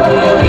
Hallelujah.